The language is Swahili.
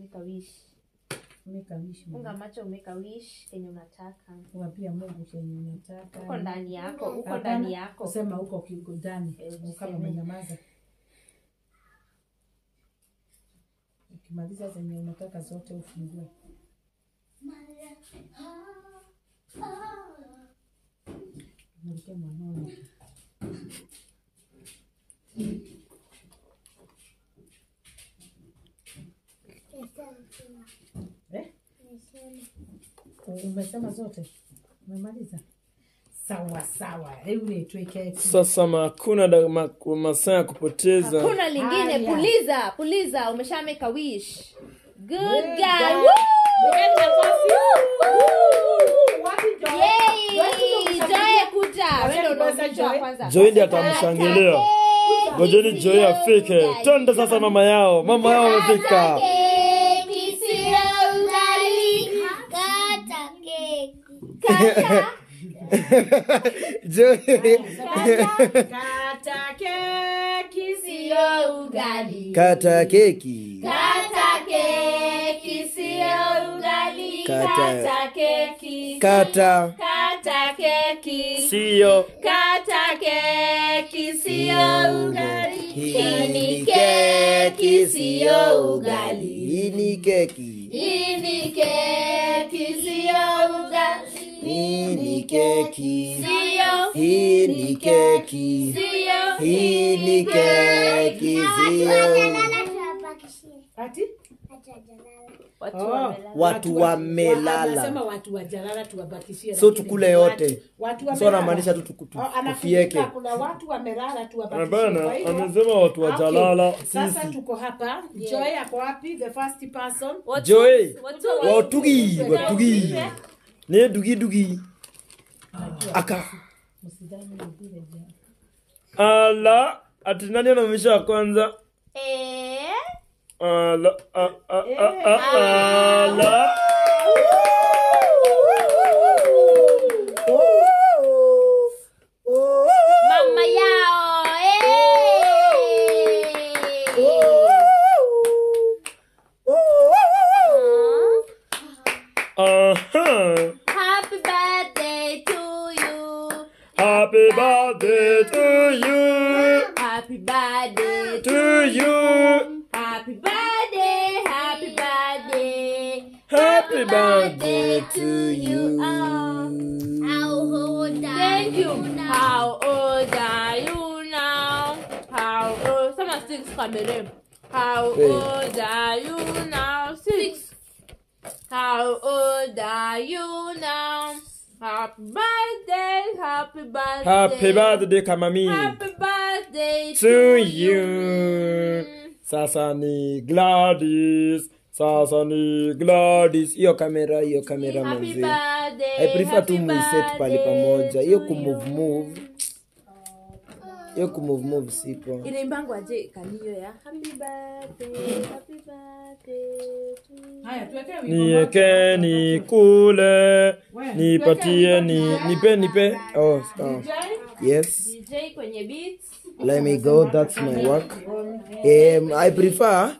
make a wish Make a wish, funga macho make a wish kenye unataka Wapia Mungu kenye unataka. uko ndani yako uko ndani yako kusema huko kiko ndani Eh, kama umenyamaza. Ukimaliza zenye unataka zote ufungue. Mwanao. Eh? Umesema zote? Umemaliza? Sawa sawa. Hebu nitweke. sasa hakuna masaa ya kupoteza. Kuna lingine. Haya. puliza puliza. Umesha make a wish good. Woo! Joy ndiye atamshangilia. Ngojeni joi afike. Twende sasa mama yao. Mama yao amefika Kata. Keki Sio ugali. kata keki Kata keki sio ugali. Kata. Keki. kata Kata keki. sio Kata keki sio ugali. Hii ni keki ugali. hii ni keki Hii ni keki sio ugali. Hii ni keki Sio. hii ni keki Sio. hii ni keki sio Ati? Watu Oh. wamelala. watu wamelala watu wa tuwabakishie. so tukule yote so anamaanisha tu Oh, anakumbuka tufieke kuna watu wamelala tuwabakishie. amesema watu wajalala. Okay. Sasa tuko hapa. Joy ako wapi? The first person. Joy watugi watugi ne ndugi dugi. Aka. Ala ati nani anamisha wa kwanza? Eh? ala a, a, a, a, ala Happy birthday to you, Happy birthday to you. Happy birthday, happy birthday. Happy birthday to you. Oh, How old are Thank you. How old are you now? How old? Someone six Cameroon. How Hey. old are you now? Six. How old are you now? Happy birthday, happy birthday. Happy birthday Kamami Happy birthday to you. Sasa ni Gladys. Sasa ni Gladys. Hiyo kamera, hiyo kamera manzi. I prefer tu happy muiset pali pamoja. Hiyo to kumove move. Hiyo kumove move sipo. inaimbangwa je kaniyo ya happy birthday happy birthday to. Haya, eke ni kule ni. Nipatie ni nipe nipe. Oh, oh. Yes. DJ kwenye beats Let me go. That's my work. Um, I prefer